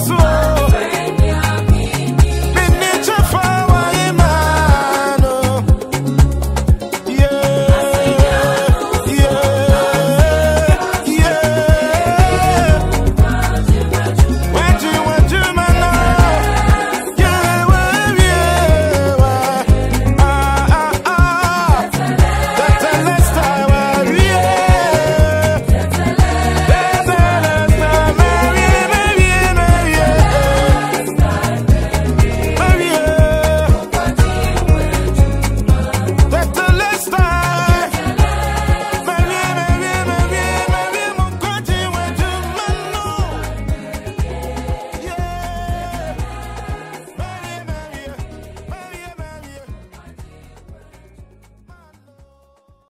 smile.